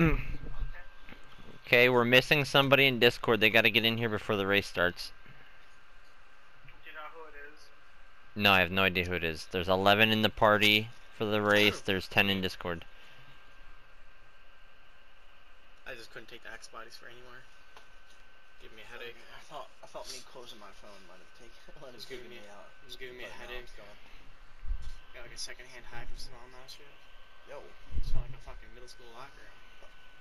Mm. okay, we're missing somebody in Discord. They gotta get in here before the race starts. Do you know who it is? No, I have no idea who it is. There's 11 in the party for the race. There's 10 in Discord. I just couldn't take the X bodies for anywhere. Give me a headache. I thought I thought me closing my phone might have taken might have It's giving taken me- me out. It giving me a headache. it's gone. Got like a secondhand hack and stuff on that shit. Yo. It's not like a fucking middle school locker. Yo. Maniac, maniac. Coming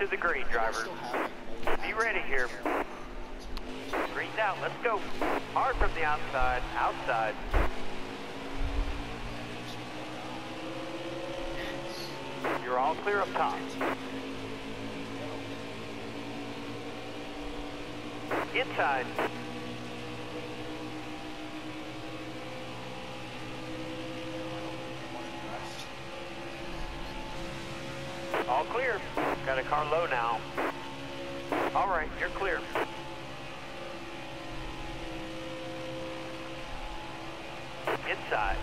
to the green, driver. Be ready here. Green's out. Let's go. Hard from the outside. Outside. You're all clear up top. Inside. All clear. Got a car low now. All right, you're clear. Inside.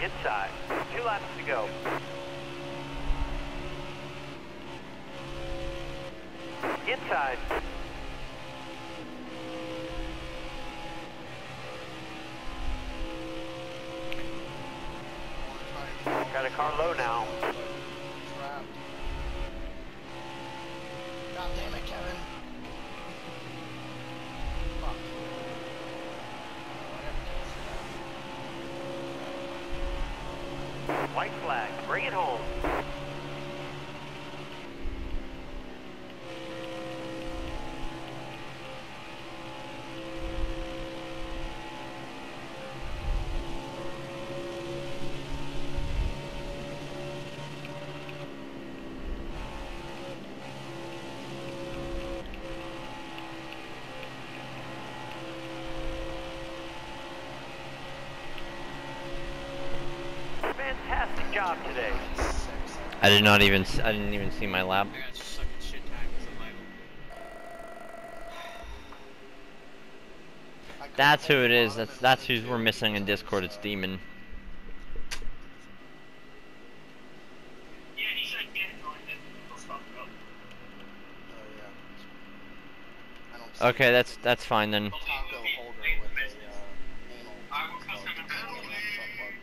Inside. Two laps to go. Inside. Got a car low now. God damn it, Kevin. White flag. Bring it home. Today. I did not even. s- I didn't even see my lap. I got such a shit tag because of Michael. I couldn't That's who hold it the is. bottom That's and that's only who's two we're missing in Discord. It's Demon. Yeah, he should get joined in. Let's talk about it. Oh yeah. I don't see Okay, that's that's fine then. taco holder with a uh, anal. I will oh, custom anal penalty. butt plug.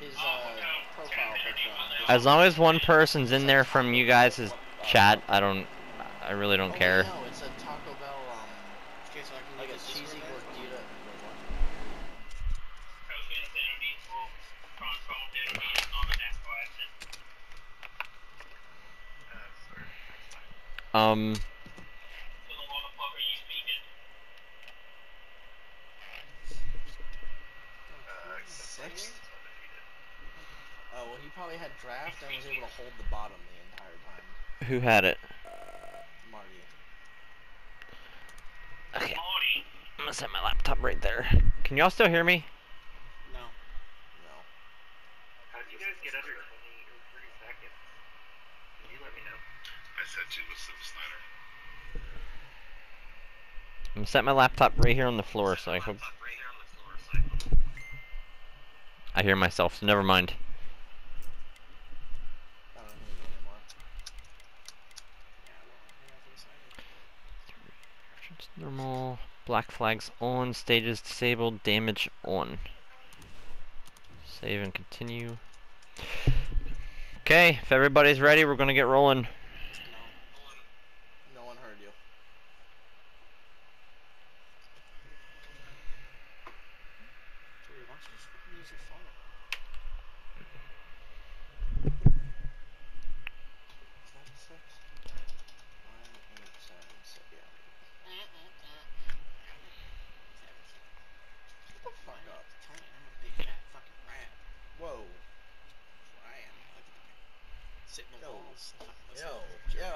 His Oh, uh, no. profile picture. on As long as one person's in there from you guys' chat, I don't. I really don't Oh, care. No, it's a Taco Bell, um, Okay, so I can like get a this cheesy Discord back. gordita. Coach Innocent and Beats will console dedicated on the next question. Um. So the motherfucker you speaking? Sixth? Oh, well, he probably had draft and was able to hold the bottom the entire time. Who had it? Marty. Okay, Marty. I'm gonna set my laptop right there. Can y'all still hear me? No. No. How did you guys get under 20 or 30 seconds? Can you let me know? I said you with Sim Snyder. I'm gonna set my laptop right here on the floor, so I hope Right here on the floor, so I- I hear myself. So never mind. I don't hear you anymore. Yeah, well, hang on for a second. It's normal. Black flags on. Stages disabled. Damage on. Save and continue. Okay, if everybody's ready, we're gonna get rolling. No one heard you. Dude, why don't you just fucking use your phone? Seven, six, nine, eight, seven, six, yeah. Shut the fuck up. Tell me, I'm a big fat fucking rat. Whoa. That's what I am. Look at me. Sit in the Yo. walls. Fucking listen Yo, to- yo.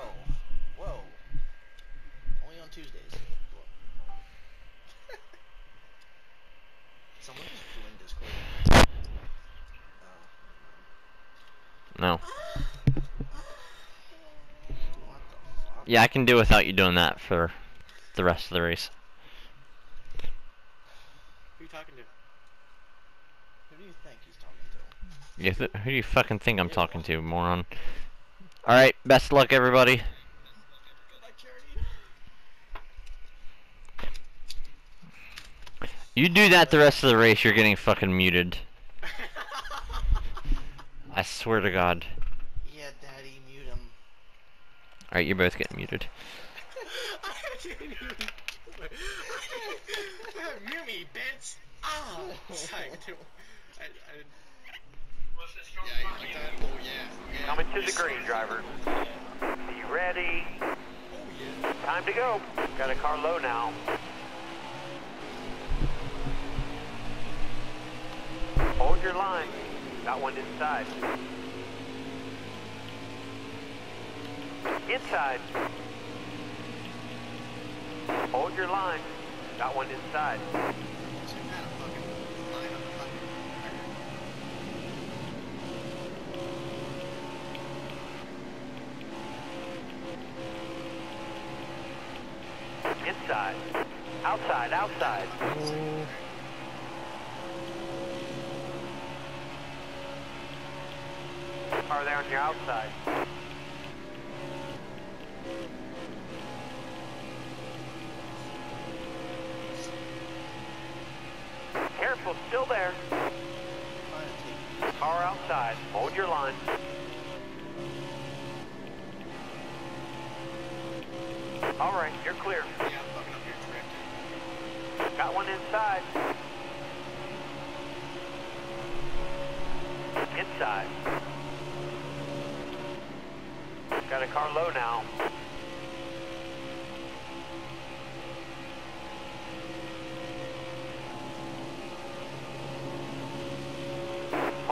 Whoa. Only on Tuesdays. Someone just joined Discord. Oh. No. Yeah, I can do without you doing that for the rest of the race. Who you talking to? Who do you think he's talking to? Th who do you fucking think I'm talking to, moron? Alright, best of luck, everybody. Good luck, Charity. You do that the rest of the race, you're getting fucking muted. I swear to God. yeah, Daddy, mute him. Alright, you're both getting muted. Mute me, bitch! Oh, sorry. I, I yeah. Coming to the green, drivers. Be ready. Time to go. Got a car low now. Hold your line. Got one inside. Inside. Hold your line. Got one inside. Inside. Outside, outside. Car there on your outside. Careful, still there. Car outside. Hold your line. All right, you're clear. Got one inside. Inside. Got a car low now.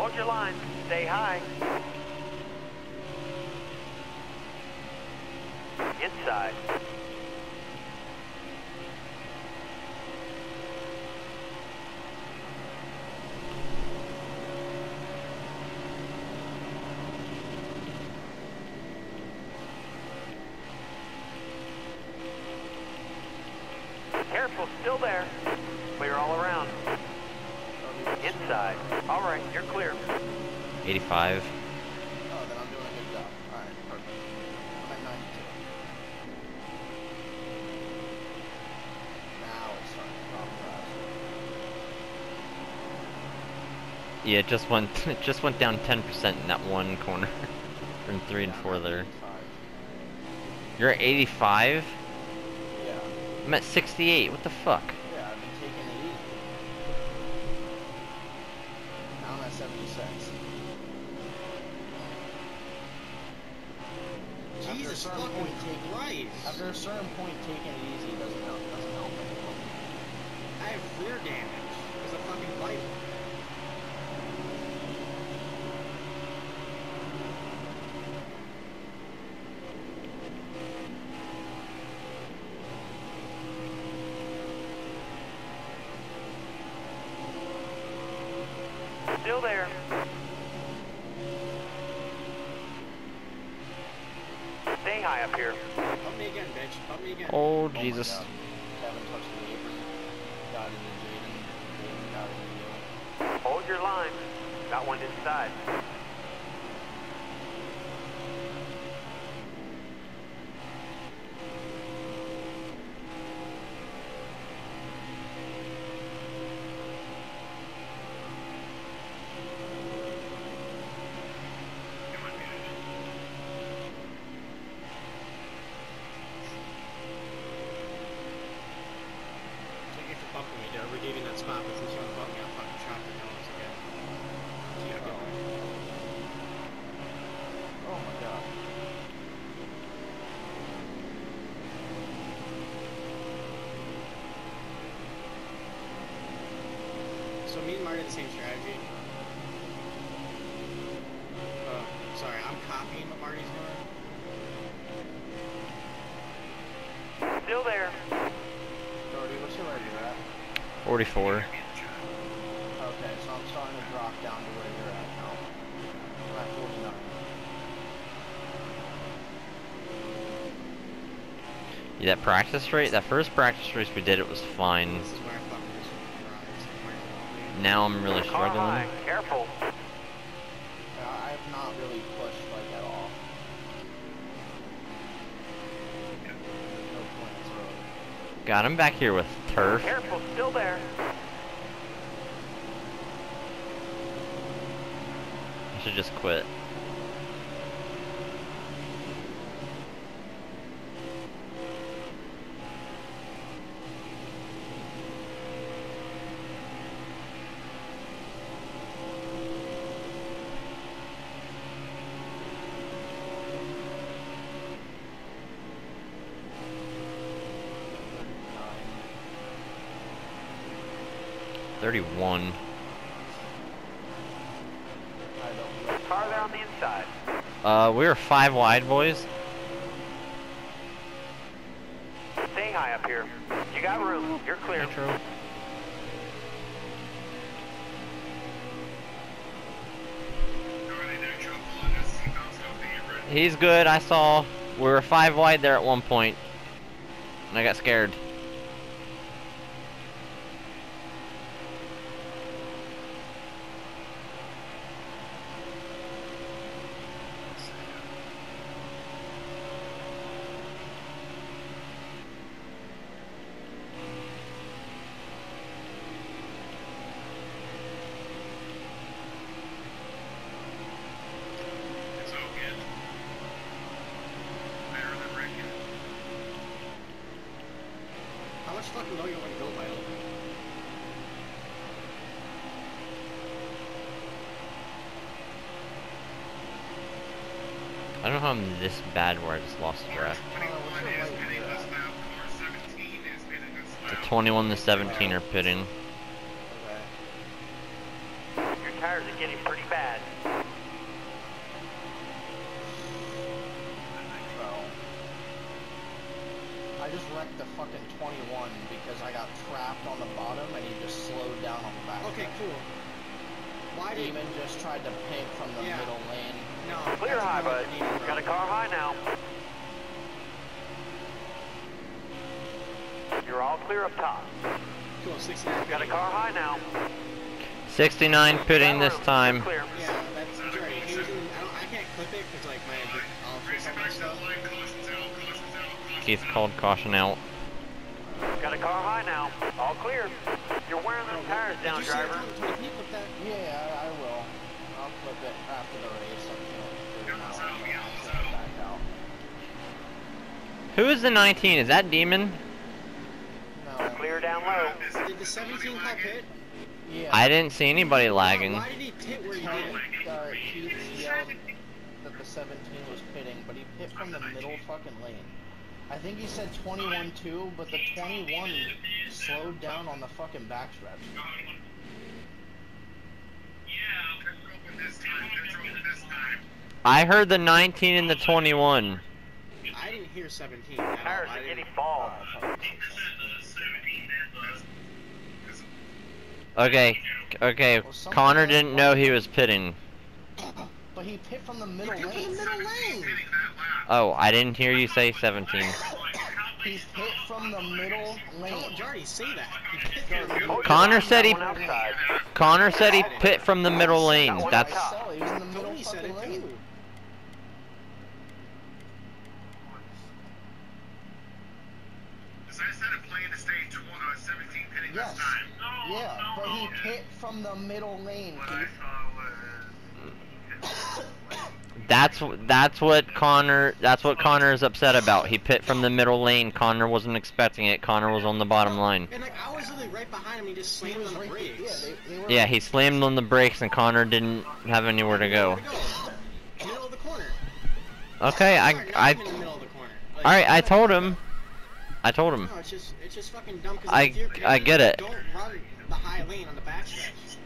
Hold your line. Stay high. Inside. Yeah, it just went it just went down 10% in that one corner. From 3 and 4 there. You're at 85? Yeah, I'm at 68. What the fuck? Your line. Got one inside. Thank you for bumping me, dude. We're giving that spot, but since you want to bump me, I'll fucking chop your nose again. Keep going. Oh my god. So me and Marty have the same strategy. Uh, sorry, I'm copying what Marty's doing. Still there. Jordy, what's your radio at? 44. Okay, so I'm starting to drop down to where you're at now. I'm at 49. Yeah, that practice race, that first practice race we did, it was fine. This is where I fucking just rise. Now I'm really Car high. struggling. Careful. Uh, I have not really pushed like at all. No plans really. God, I'm back here with turf. Careful. Still there. I should just quit. Thirty-one. I don't. Car there on the inside. Uh, we were five wide, boys. Stay high up here. You got room. You're clear. Nitro. Already neutral, pulling us, seatbelts open, get ready. He's good. I saw. We were five wide there at one point, and I got scared. It's all good. Better than wrecking. How much fucking low you want to go by? Open? I don't know how I'm this bad where I just lost breath. Uh, what's your 21 is light pitting year us at? now. Car 17 is pitting us The now. 21 to 17 are pitting. Your tires are getting pretty bad. I just wrecked the fucking 21 because I got trapped on the bottom and he just slowed down on the back. Okay, cool. Why did Demon just tried to pig from the Yeah. middle lane. no? Clear high, more bud. than Demon, bro. Got a car high now. You're all clear up top. Cool, 69. Got a car high now. 69 pitting Got this time. Clear. Yeah, that's majority. He I, I can't clip it because like my all Racing fucking the stuff. line, caution's out, caution's out, caution's Keith called caution out. Got a car high now. All clear. You're wearing those tires Did down, you see that driver. time? Tony, Can you that? Yeah, I, I will. I'll flip it after the race. Who is the 19? Is that Demon? No. Clear down low. Did the 17 call pit? Yeah. I didn't see anybody lagging. Why did he pit where he did? uh, Keith yelled that the 17 was pitting, but he pit from the middle fucking lane. I think he said 21 too, but the 21 slowed down on the fucking backstretch. Yeah, pit open this time, pit open this time. I heard the 19 and the 21. I didn't hear 17 at all. Tires I are didn't- getting fall. I thought he said 17, that's- Okay, okay. Connor didn't know he was pitting. But he pit from the middle Pit from the lane. middle lane. Hitting that lap. Oh, I didn't hear you say 17. He pit from the middle Don't lane. Jardy say that. He pit from the middle. Hold your Connor said he- got one outside. Connor said he pit from the middle lane. That's he was in the middle Tony said fucking it lane. too. As I said, a plan to stay tw- uh, 17 pitting Yes. this time. No, Yeah, but he no. pit from the middle lane, What I saw was... that's that's what Connor that's what Connor is upset about. He pit from the middle lane. Connor wasn't expecting it. Connor was on the bottom line. And like I was literally right behind him. He just slammed was on the right brakes. Yeah, they, they were Yeah, he slammed on the brakes and Connor didn't have anywhere to go. Where'd he go? Middle of the corner. Okay, I Sorry, I even in the middle of the corner. Like, all right. I told him. I told him. No, it's just it's just fucking dumb. Cause I- if you're I get it. Don't the high lane on the backstretch.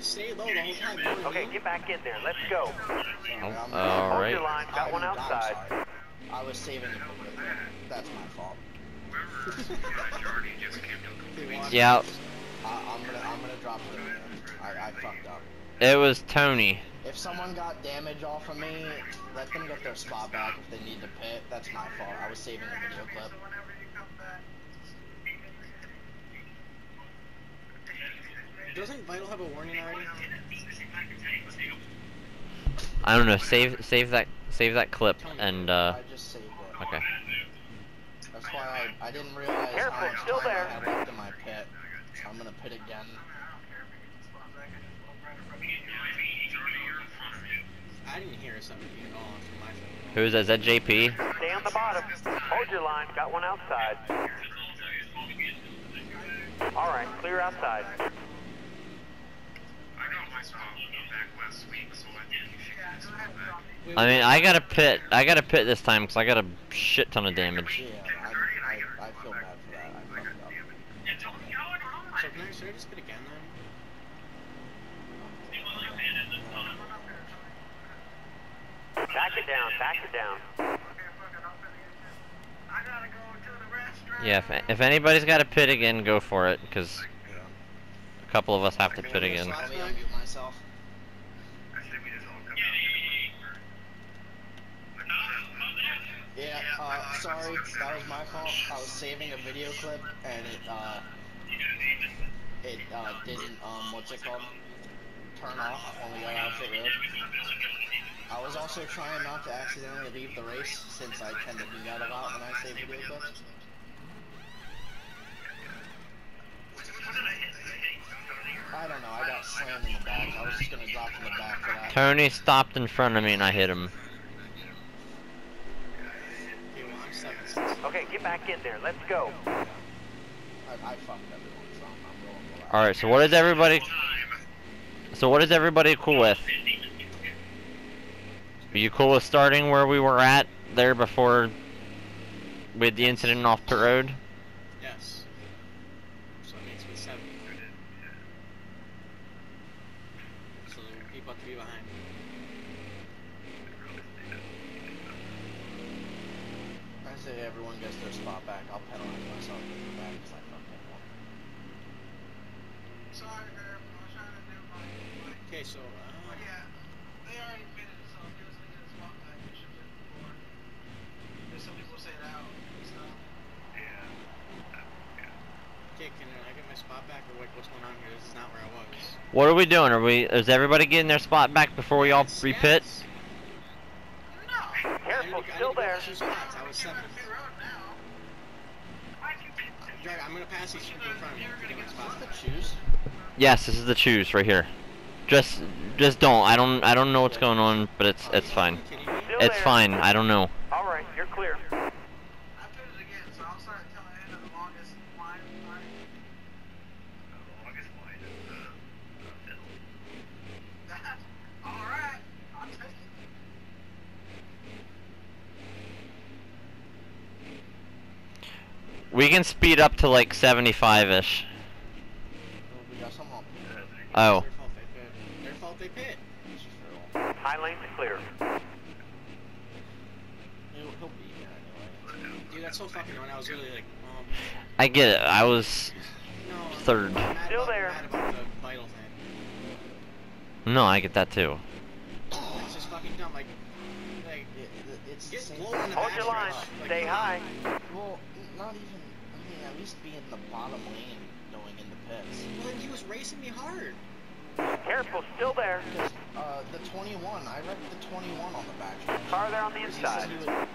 Stay low the whole time. you know what I Okay, get back in there. Let's go. Sorry, Oh, I'm- all Hold your right. line. Got one I'm- I'm outside. I was saving it for later. That's my fault. Whoever uh, Jordy just came to a They complete want- Yeah, I, I'm gonna I'm gonna drop it in. I, I fucked up. it was Tony. If someone got damage off of me, let them get their spot back if they need to pit. That's my fault. I was saving a video clip. Doesn't Vital have a warning already? I don't know. Save save that save that clip and uh. I just saved it. Okay. That's why I, I didn't realize Careful, how much still time there. I had left in my pit. So I'm gonna pit again. I didn't hear a 17 at all from my phone. Who is that? Is that JP? Stay on the bottom. Hold your line. Got one outside. All right, clear outside. I got my spot back last week, so I think you should get this spot back. I mean, I got to pit. I got to pit this time because I got a shit ton of damage. Yeah, I, I, I feel bad for that. I fucked up. So can I, should I just pit again then? Back it down. Back it down. Yeah. If, if anybody's got a pit again, go for it because a couple of us have to pit again. Let me unmute myself. I said we just all come Yeah, uh, sorry, that was my fault. I was saving a video clip and it, uh, it, uh, didn't, um, what's it called? Turn off road. I was also trying not to accidentally leave the race since I tend to do a lot when I save video clips. I don't know, I got slammed in the back. I was just gonna drop in the back for that. Tony stopped in front of me and I hit him. Okay, well, I'm 7 6. Okay, get back in there. Let's go. I, I fucked everyone, so I'm, I'm rolling. All right. So what is everybody? So what is everybody cool with? Are you cool with starting where we were at there before with the incident off pit road? Yes. So it makes me 7. So we'll keep up to be behind. I say everyone gets their spot back. I'll penalize myself in the back because I fucked everyone. Sorry, Herb. I was trying to do my. my Okay, so, uh, But yeah, they already finished, so give us a good spot back. We should have before. There's some people say that out and stuff. okay, can I get my spot back or what, what's going on here? This is not where I was. What are we doing? Are we? Is everybody getting their spot back before we all repit? yes. No! Careful, still need to go there. I was 7. Pit road now. Why can you Drag, I'm gonna pass these people in front of me to get my Is spot this back. the? Yes, this is the choose right here. Just, just don't. I don't. I don't know what's going on, but it's it's fine. Are you kidding me? Still It's fine. I don't know. All right, you're clear. I put it again, so I'll start telling him the longest line. line. The longest line is the, the middle. Alright, I'll take it. We can speed up to like 75ish. Oh, we got some help. Oh, Their fault they pit. Their fault they pit. This is for real. High lane's clear. He'll, he'll be here anyway. Dude, that's so fucking annoying. I was really like, um, I get it. I was. no. Third. Still there. The. No, I get that too. It's just fucking dumb. Like, like, It, it, it's the get same. blown in the Hold your backstretch. line. Like, Stay high. Well, not even. I mean, at least be in the bottom lane going in the pits. Well, then he was racing me hard. Careful, still there. Uh, the 21, I wrecked the 21 on the back. stretch. Car there on the He said inside.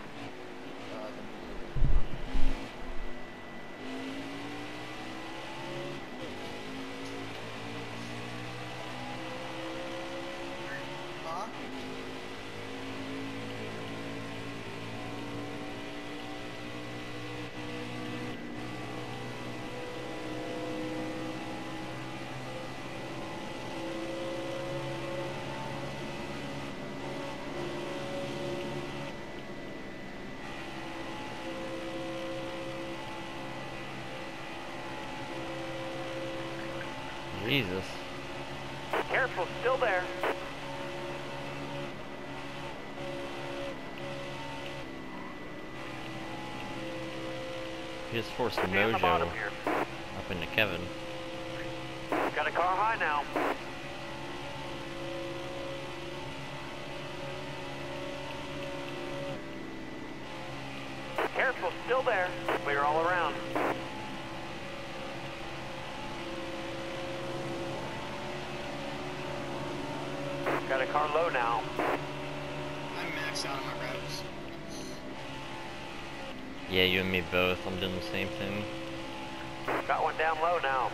He just forced the mojo the up into Kevin. Got a car high now. Careful, still there. Clear all around. Got a car low now. Yeah, you and me both. I'm doing the same thing. Got one down low now.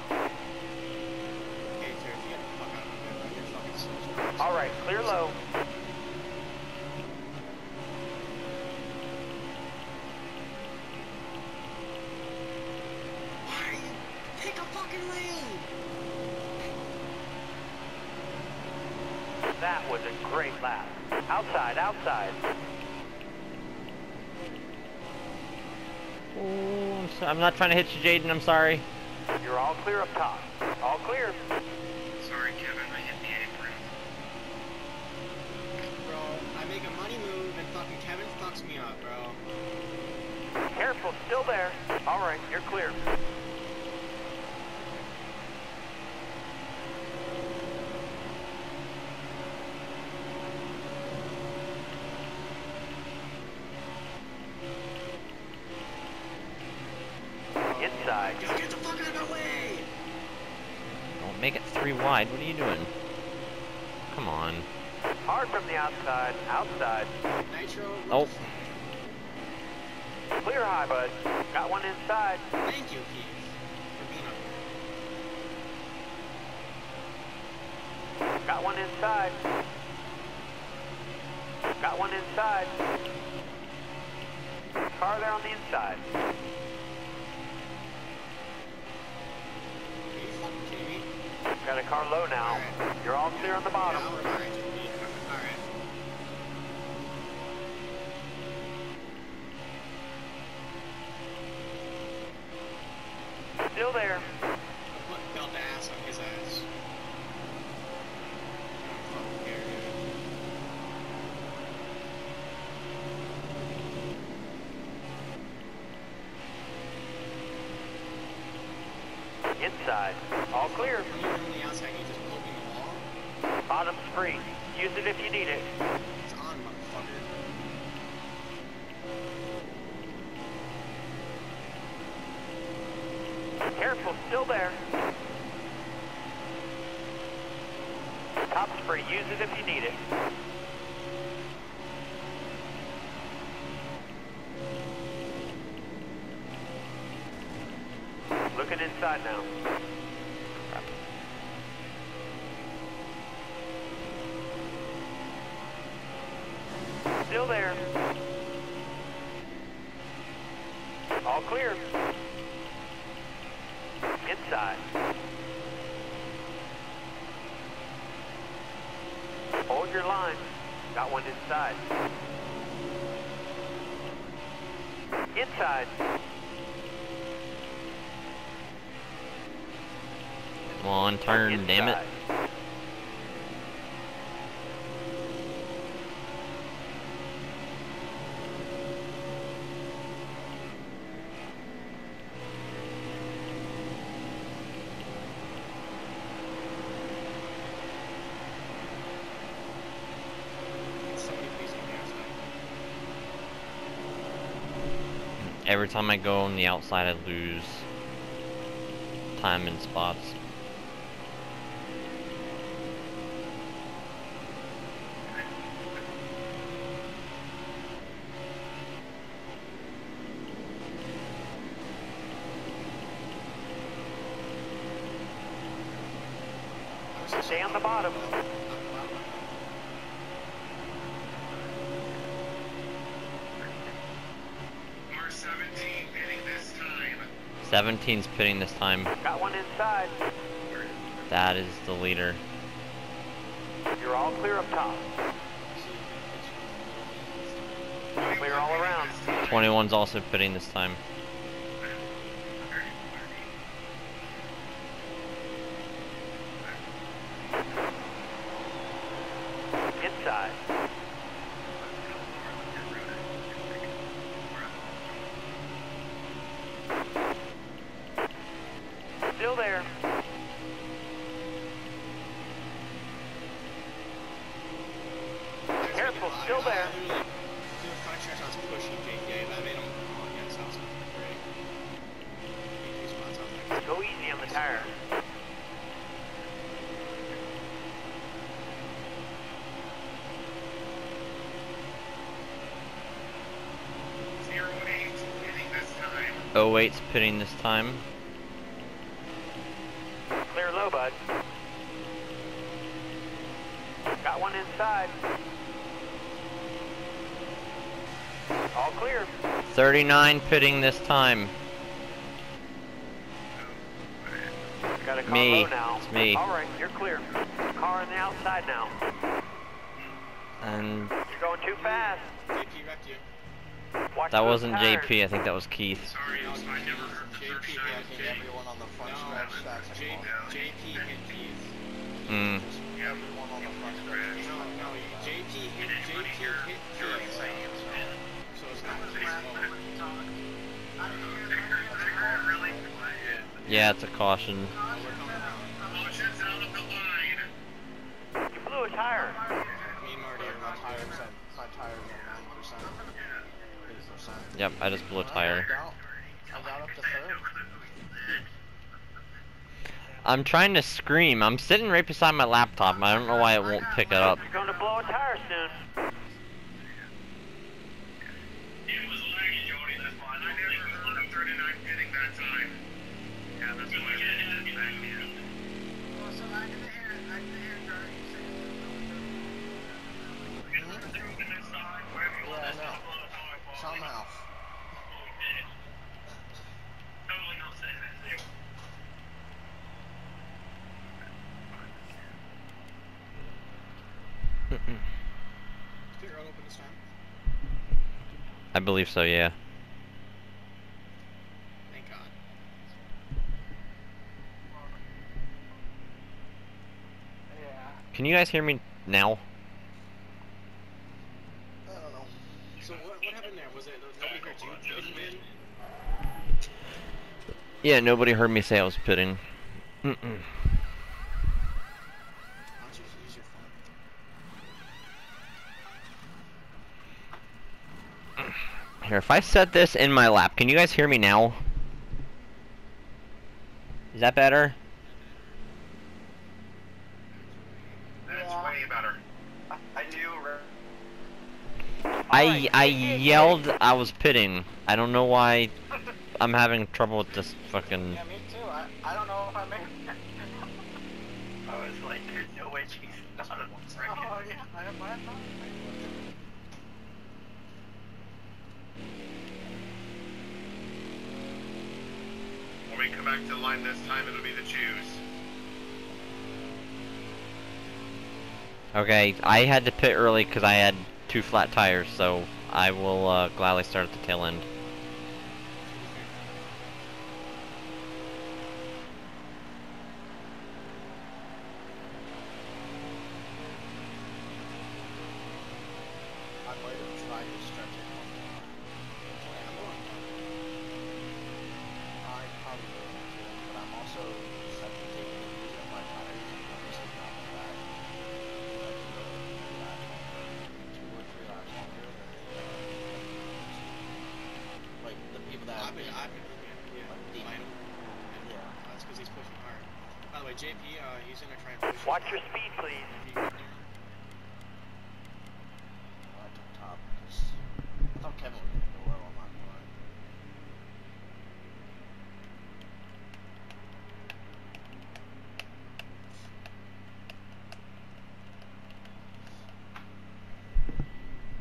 All right, clear low. Why? Pick a fucking lane! That was a great lap. Outside, outside. Oh, I'm, so, I'm not trying to hit you, Jaden. I'm sorry. You're all clear up top. All clear. Sorry, Kevin, I hit the apron. Bro, I make a money move and fucking Kevin fucks me up, bro. Careful, still there. All right, you're clear. Inside. Yo, get the fuck out of my way! Don't make it three wide. What are you doing? Come on. Hard from the outside. Outside. Nitro, Oh. Clear high, bud. Got one inside. Thank you, Keith, for being a Got one inside. Got one inside. Car there on the inside. Are you fucking kidding me? Got a car low now. You're all clear on the bottom. Still there. Inside. All clear. When you're on the outside, you just open the wall. Bottom's free. Use it if you need it. It's on, motherfucker. Careful, still there. Top's free. Use it if you need it. Looking inside now. Still there. All clear. Inside. Hold your line. Got one inside. Inside. Come on, turn, damn it. Every time I go on the outside, I lose time and spots. I was just- Stay on the bottom. R17 hitting this time. 17's pitting this time. Got one inside. That is the leader. You're all clear up top. Clear all around. 21's also pitting this time. 08's pitting this time. Clear low, bud. Got one inside. All clear. 39 pitting this time. Got a car Me. now. It's me. All right, you're clear. Car on the outside now. And You're going too fast. JP wrecked you. Watch that wasn't tires. JP, I think that was Keith. Sorry, I never heard the third JP shot. hit everyone on the front No, stretch. That's a J, call. JP hit Keith. Mm. Everyone on the front stretch. No, no, JP hit, JP hit Keith. So it's not Keith's fault. Really? Yeah, it's a caution. We're coming around. Caution's out of the line. You blew a tire. Me and Marty are My about to tires at my tires are nine percent. Eight percent. Yep, I just blew a tire. I got up the third. I'm trying to scream. I'm sitting right beside my laptop. I don't know why it won't pick it up. You're going to blow a tire soon. It was lagging, Jody. That's why I never heard of 39 hitting that time. Yeah, that's why I didn't back in. Yeah, I know. Somehow. Totally not saying that. Clear all open this time. I believe so, yeah. Thank God. Can you guys hear me now? I don't know. So what, what happened there? Was it nobody heard you pitting in? Yeah, nobody heard me say I was pitting. Mm-mm. Why don't you use your phone? Here, if I set this in my lap, can you guys hear me now? Is that better? That's way better. I do. I I yelled I was pitting. I don't know why I'm having trouble with this fucking. Yeah, me too. I, I don't know if I made I was like, there's no way she's not a Oh, yeah. I have my phone. When we come back to the line this time, it'll be the choose. Okay, I had to pit early because I had two flat tires, so I will uh, gladly start at the tail end. Watch your speed, please. if you. I top because I thought Kevin was gonna go well on my part.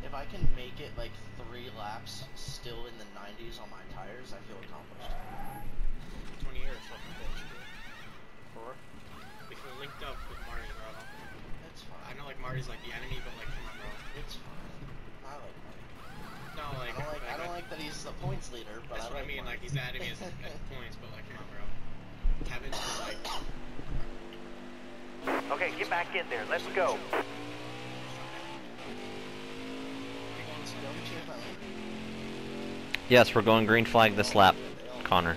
If I can make it like three laps still in the 90s on my tires, I feel accomplished. 20 years fucking bitch. Four? We can linked up with Marty, bro. It's I fine. know like Marty's like the enemy, but like come on, bro. It's fine. I like Mike. No, I don't like, I don't like that he's the points leader, but That's I what I like mean. Like he's the enemy at, at points, but like come on, bro. Kevin's just like. Okay, get back in there. Let's go. Keep going slow. Don't change my lane. Yes, we're going green flag this lap, Connor.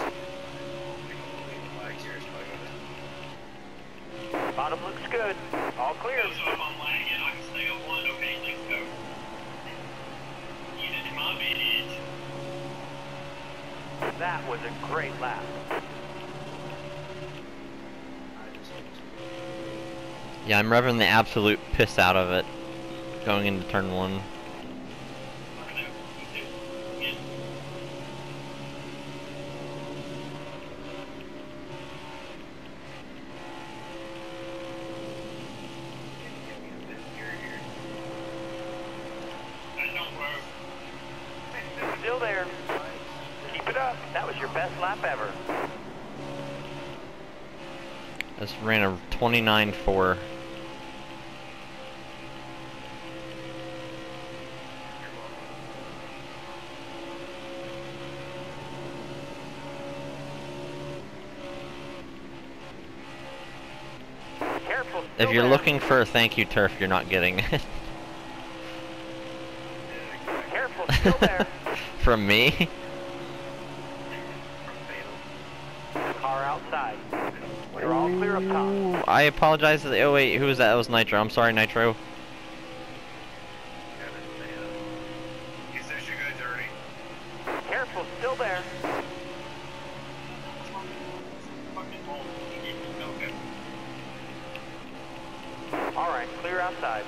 great lap. Yeah, I'm revving the absolute piss out of it going into turn one. If you're looking for a thank you turf, you're not getting it. From me? I apologize to the. Oh wait, who was that? That was Nitro. I'm sorry, Nitro. Still there. All right, clear outside.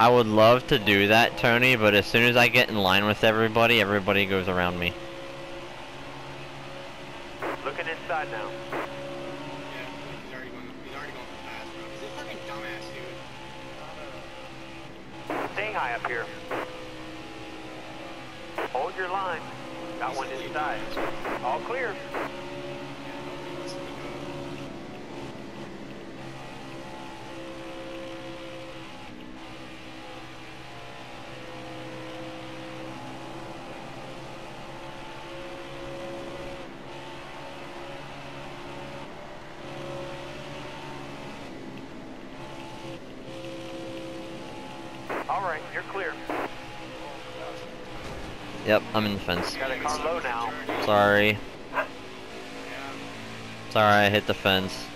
I would love to do that, Tony, but as soon as I get in line with everybody, everybody goes around me. right, you're clear. Yep, I'm in the fence. Sorry. Sorry, I hit the fence.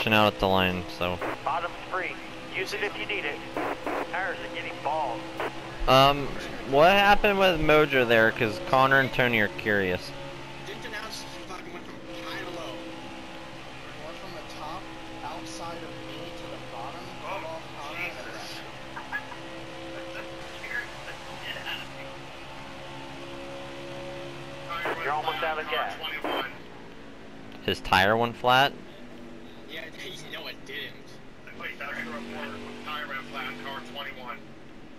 Still called there. caution out at the line, so. Bottom's free. Use it if you need it. Tires are getting balls. Um, what happened with Mojo there? Because Connor and Tony are curious. Didn't announce fucking went from high to low. Went from the top, outside of me to the bottom, Oh, cut off Connor, and Jesus. then Tire went You're almost out of gas. His tire went flat. Yeah, you know it didn't. Wait, that's the report. Tire went flat on car 21.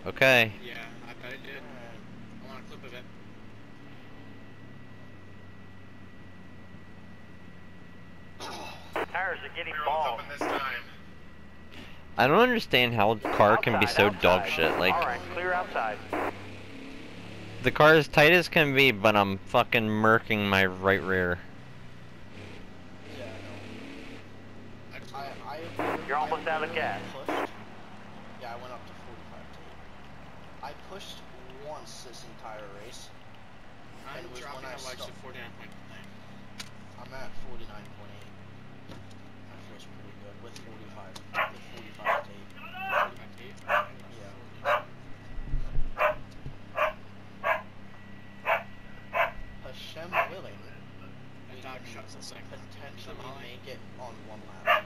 Okay. Yeah, I bet it did. I want a clip of it. Tires are getting We're balls. all up in this time. I don't understand how a car can be so outside. dog shit. Like, All right, clear outside. the car is tight as can be, but I'm fucking murking my right rear. yeah, I I. I, I You're almost out of gas. Pushed. Yeah, I went up to 45 to I pushed once this entire race. I'm And it was dropping when I the lights to stopped. 49.9. I'm at 49.8. That feels pretty good with 45. With 45 tape. 45 tape. Yeah. Hashem willing, That we dog can shuts the second. potentially Molly. make it on one lap.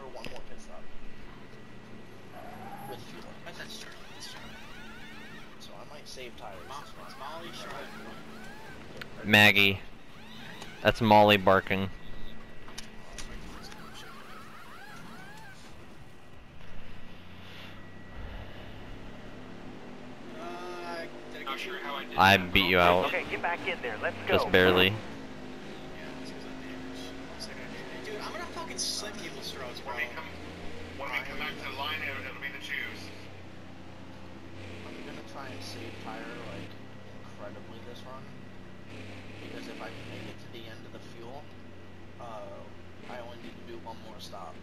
Or one more pit stop. With fuel. Bet that's Charlie. That's Charlie. So I might save tires. Mo- this it's one. Molly, Maggie. That's Molly barking. Uh, I Not sure you? how I did I beat you out. Okay, get back in there. Let's go. Just barely. Yeah, this is a damage. One second. Dude, I'm gonna fucking slit people's throats, bro. When we come, when we come back to the line, it'll, it'll be the choose. Try and save tire like incredibly this run. Because if I can make it to the end of the fuel, uh, I only need to do one more stop.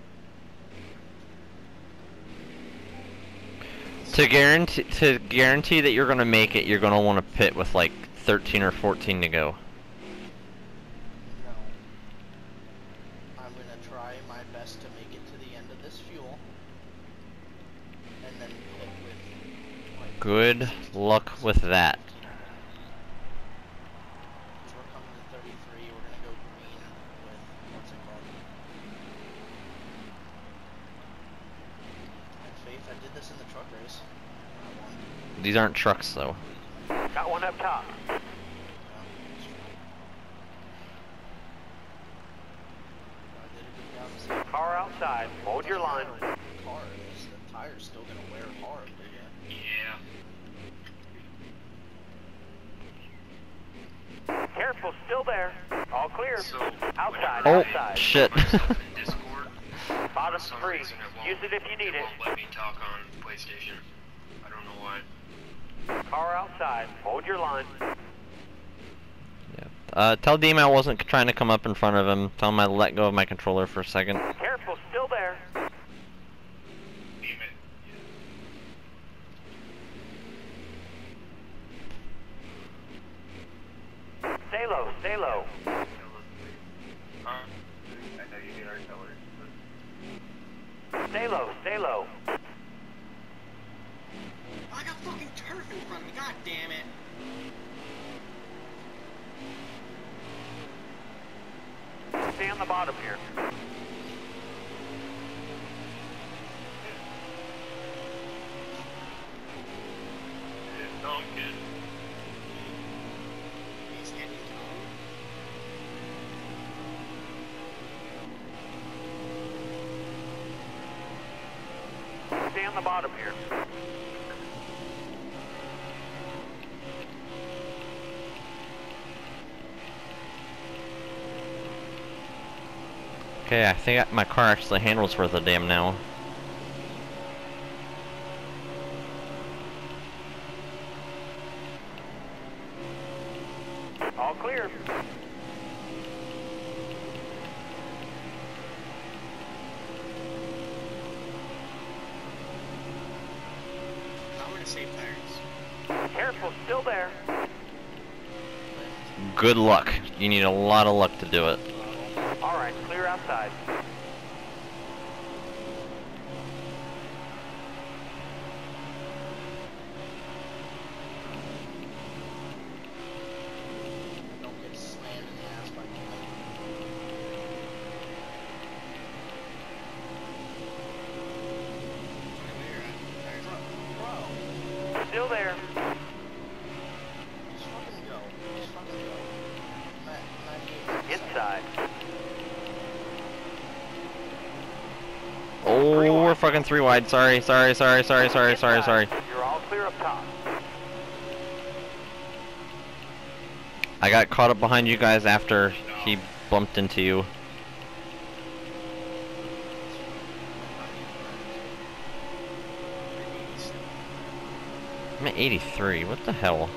To guarantee to guarantee that you're gonna make it, you're gonna want to pit with like 13 or 14 to go. No. I'm gonna try my best to make it to the end of this fuel. And then pit with like Good luck with that. Because we're coming to 33, we're gonna go green with what's it called? And Faith, I did this in the truck luck with that. These aren't trucks though. Got one up top. Yeah, it's true. I did a good job of saving Car outside. Hold your line. the car is the tire's still gonna wear horribly. Yeah. Yeah. Careful, still there. All clear. So, Outside, Oh outside. shit. Discord. Bottom's For some free. reason it won't- Use it if you need it. won't let me talk on PlayStation. I don't know why. Car outside. Hold your line. Yeah. Uh, tell Deem I wasn't trying to come up in front of him. Tell him I let go of my controller for a second. Careful, still there. Beam it. Stay low, stay low. Huh? I know you get our colors. Stay low, stay low. I got fucking turf in front of me. God damn it. Stay on the bottom here. Duncan. He's The bottom here. Okay, I think my car actually handles worth a damn now. Good luck. You need a lot of luck to do it. All right, clear outside. Three wide. Sorry, sorry, sorry, sorry, sorry, sorry, sorry. You're all clear up top. I got caught up behind you guys after he bumped into you. I'm at 83. What the hell?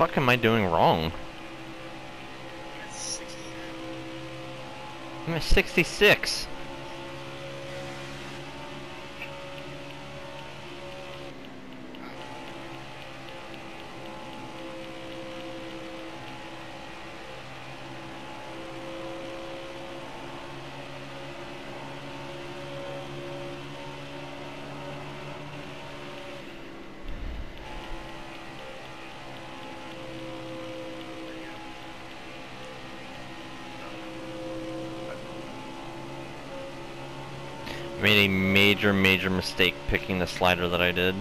Fuck am I doing wrong? I'm at 60 now. I'm at 66. I made a major, major mistake picking the slider that I did.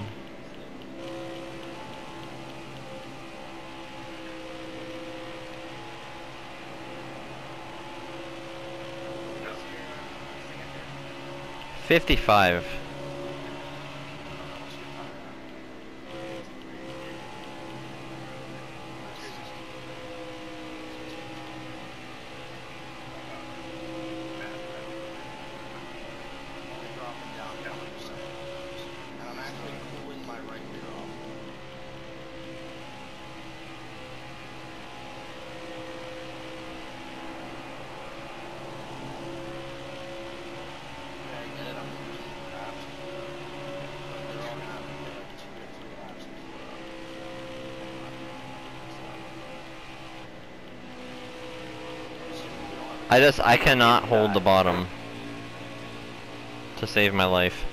Fifty-five. Only dropping down 10%. And I'm actually cooling my right rear off. Yeah, I get it, I'm losing laps. But they're all gonna have to get like two to three laps before, uh, I just, I cannot hold the bottom to save my life.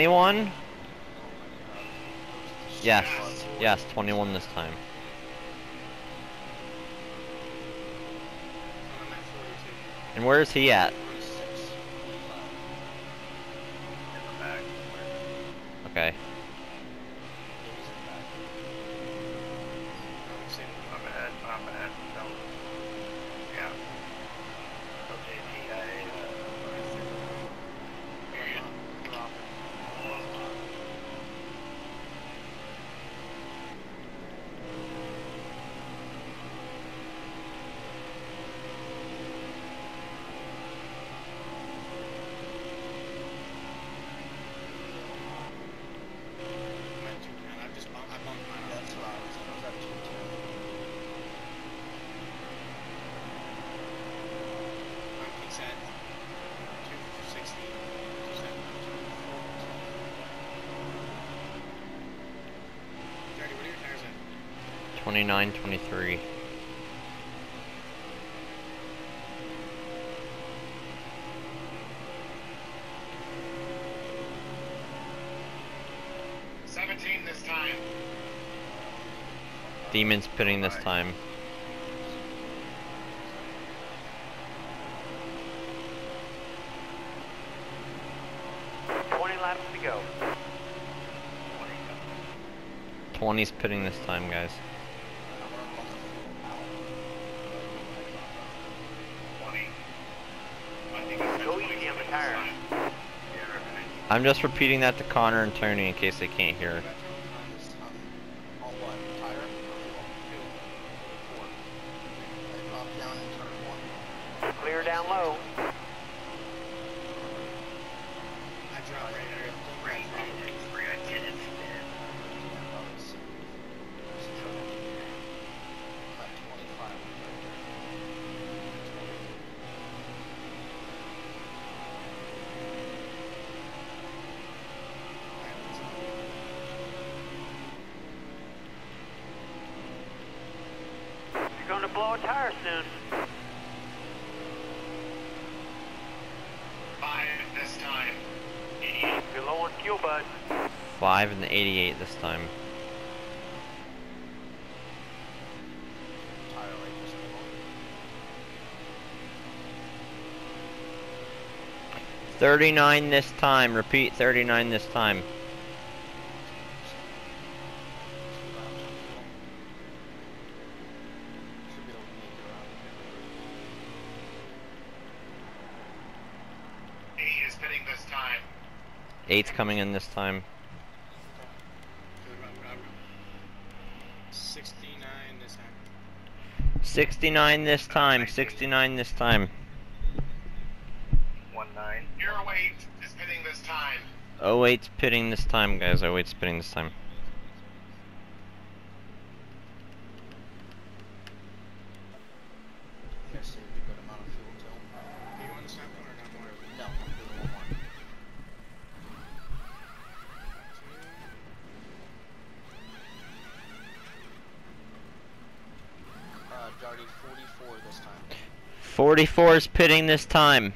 21? Oh my god. Yes, yes, 21 this time. I'm at 42. And where's he at? 46. In the back. Okay. He's in back. I'm the same. I'm ahead. I'm ahead. No. Yeah. Okay, I, I'm not dropping. 29, 23. Seventeen this time. Demons pitting this time. Twenty laps to go. 20's pitting this time, guys. Twenty. I think it's Go 20 easy on the this tires. time. Yeah, right. I'm just repeating that to Connor and Tony in case they can't hear. Bud. 5 and 88 this time. 39 this time. Repeat 39 this time. 8's coming in this time. Good run, good run. 69 this time. 69 this time. 69 this time. One nine. Zero eight is pitting this time. 08's pitting this time, guys. 08's pitting this time. You guys saved a good amount of fuel too. Do you want to stop one or not more? No, I'm doing one more. Uh, Jardy, 44 this time. 44's pitting this time.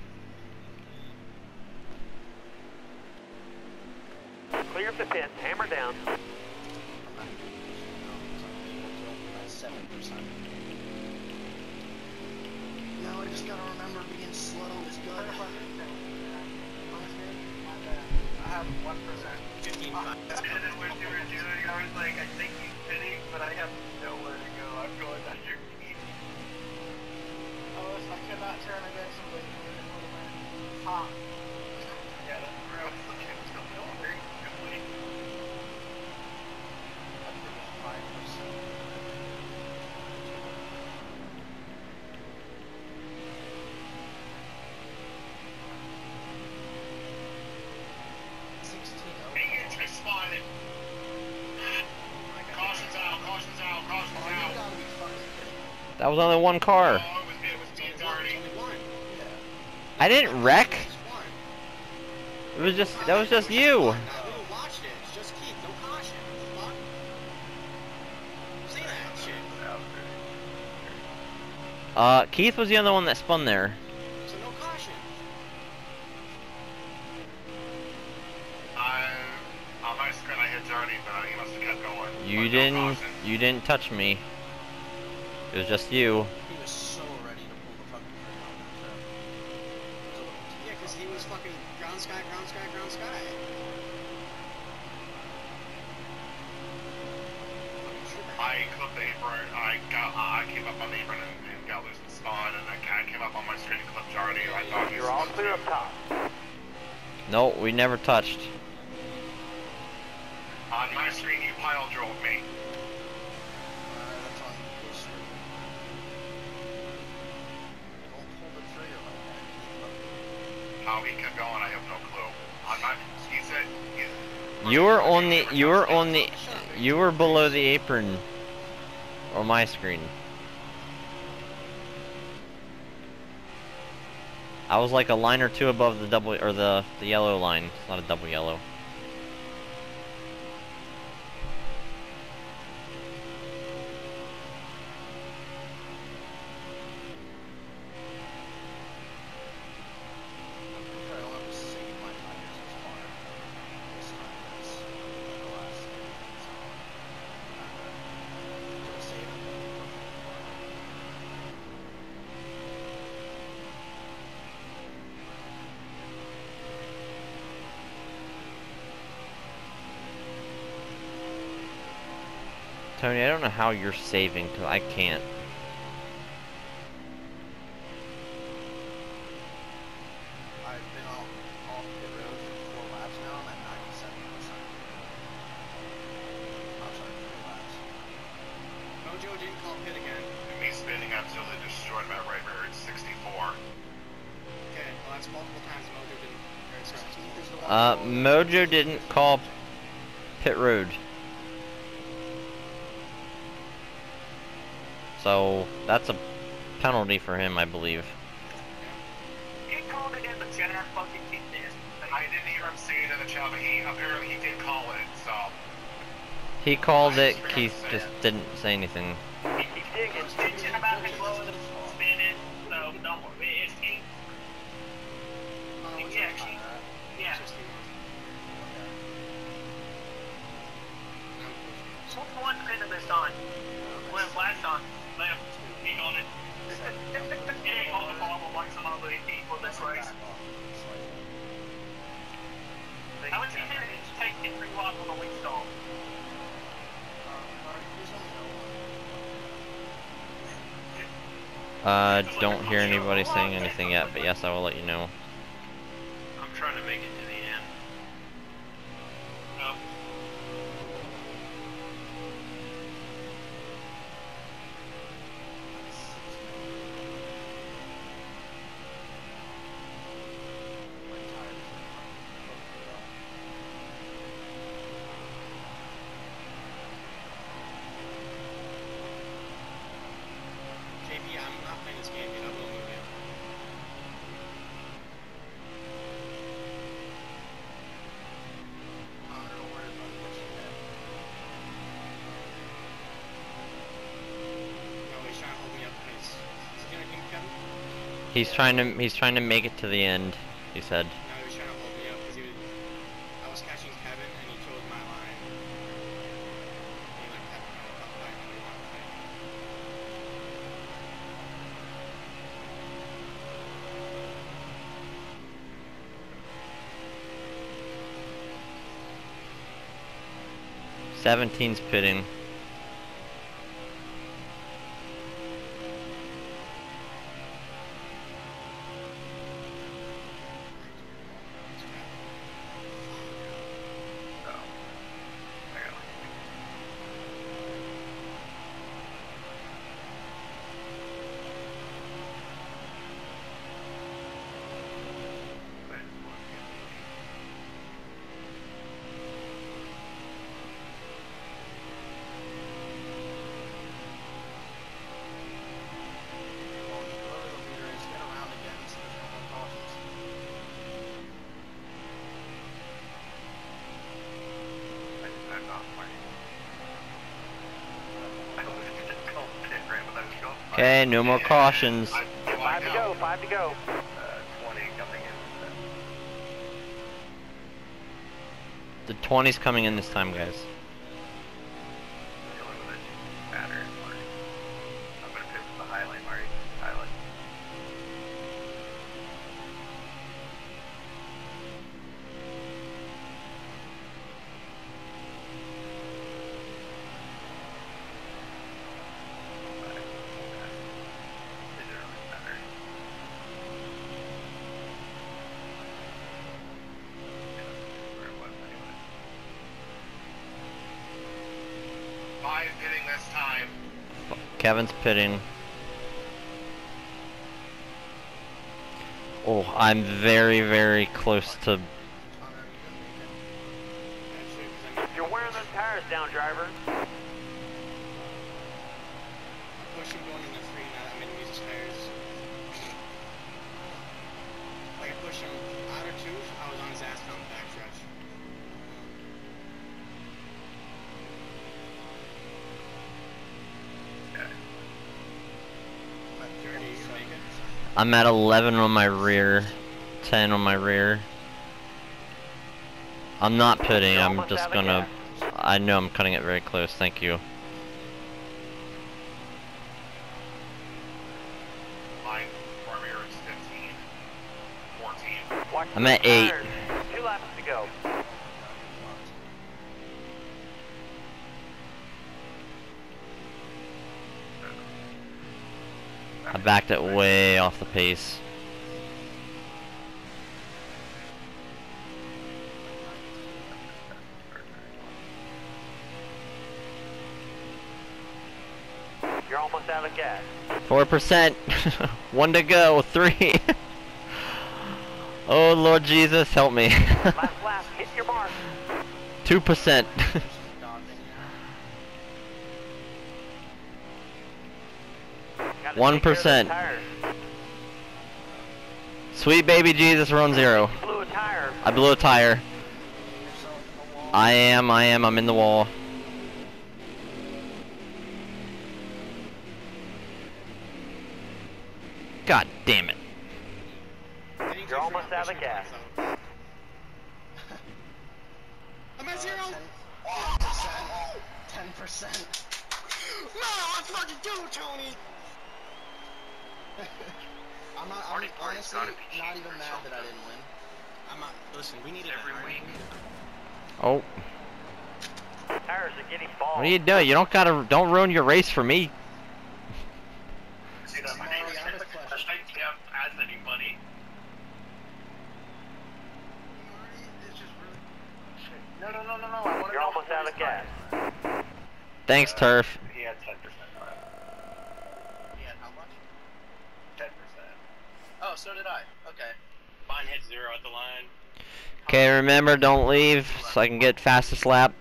Was only one car. It was, it was me and Darty. Only one. Yeah. I didn't wreck. It was just that was just you. Nah, we didn't watch it. It's just Keith. No caution. What the fuck? Say that shit. Uh, Keith was the other one that spun there. So no caution. I, on my screen I hit Darty, but he must have kept going. You didn't. You didn't touch me. It was just you. He was so ready to pull the fucking trigger on that trip. It was a little too Yeah, because he was fucking ground sky, ground sky, ground sky. I clipped the apron. I got. I came up on the apron and, and got loose and spun, and I ca- came up on my screen and clipped Jardy. I thought You're all clear up top. No, we never touched. You were on the. You were on the. You were below the apron. On my screen. I was like a line or two above the double or the the yellow line. It's not a double yellow. Multiple times Mojo didn't. or sorry. 16th is the one Uh, going- Mojo didn't call pit road. So, that's a penalty for him, I believe. He called it in the chat, fucking. I didn't hear him say it in the chat, but he apparently he did call it. So He called it, Keith just didn't say anything. Uh, don't hear anybody saying anything yet, but yes, I will let you know. I'm trying to make it to the He's trying to he's trying to make it to the end. He said. No, he was trying to hold me up because he was. I was catching Kevin and he chose my line. He Kevin know about the Okay, no more cautions. I, Five to go, five to go. Uh, 20 coming. The 20's coming in this time, guys. Pitting. Oh, I'm very, very close to. You're wearing those tires down, driver. I'm at 11 on my rear, 10 on my rear. I'm not pitting, I'm just gonna... I know I'm cutting it very close, thank you. I'm at 8. Backed it way off the pace. You're almost out of gas. Four percent. One to go. Three. oh Lord Jesus, help me. Last lap, hit your mark. Two percent. Gotta One take care of those percent. Sweet baby Jesus, we're on zero. Blew a tire. I blew a tire. I am. I am. I'm in the wall. God damn it. I need to You're almost out of gas. the zone. I'm at zero. Ten percent. No, let's fucking do it, Tony. I'm not. I'm Marty Party's honestly gotta be not even or mad that I didn't win. I'm not. Listen, we need Every that, week. Oh, Tires are getting bald. what are you doing? You don't gotta. Don't ruin your race for me. See that my name I have a question. I can't ask anybody. It's just really. No, no, no, no, no. I want to You're almost out of gas. Thanks, Uh, Turf. He had 10%. Yeah. How much? 10%. Oh, so did I. Okay. Hit zero at the line. Okay, remember, don't leave so I can get fastest lap.